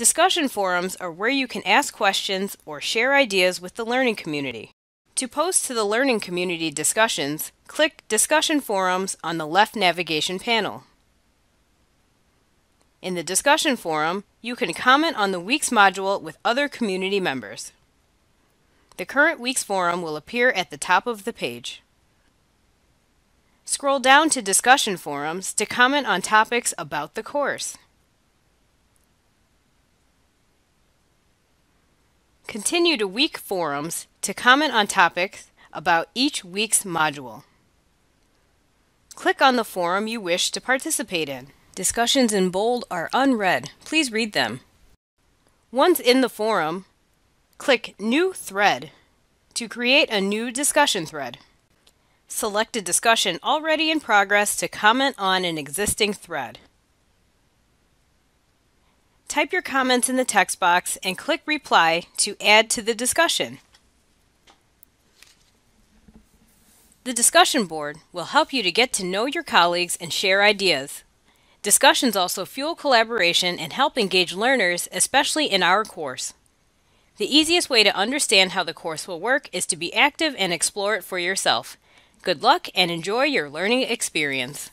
Discussion forums are where you can ask questions or share ideas with the learning community. To post to the learning community discussions, click Discussion Forums on the left navigation panel. In the discussion forum, you can comment on the week's module with other community members. The current week's forum will appear at the top of the page. Scroll down to Discussion Forums to comment on topics about the course. Continue to Week Forums to comment on topics about each week's module. Click on the forum you wish to participate in. Discussions in bold are unread. Please read them. Once in the forum, click New Thread to create a new discussion thread. Select a discussion already in progress to comment on an existing thread. Type your comments in the text box and click Reply to add to the discussion. The discussion board will help you to get to know your colleagues and share ideas. Discussions also fuel collaboration and help engage learners, especially in our course. The easiest way to understand how the course will work is to be active and explore it for yourself. Good luck and enjoy your learning experience.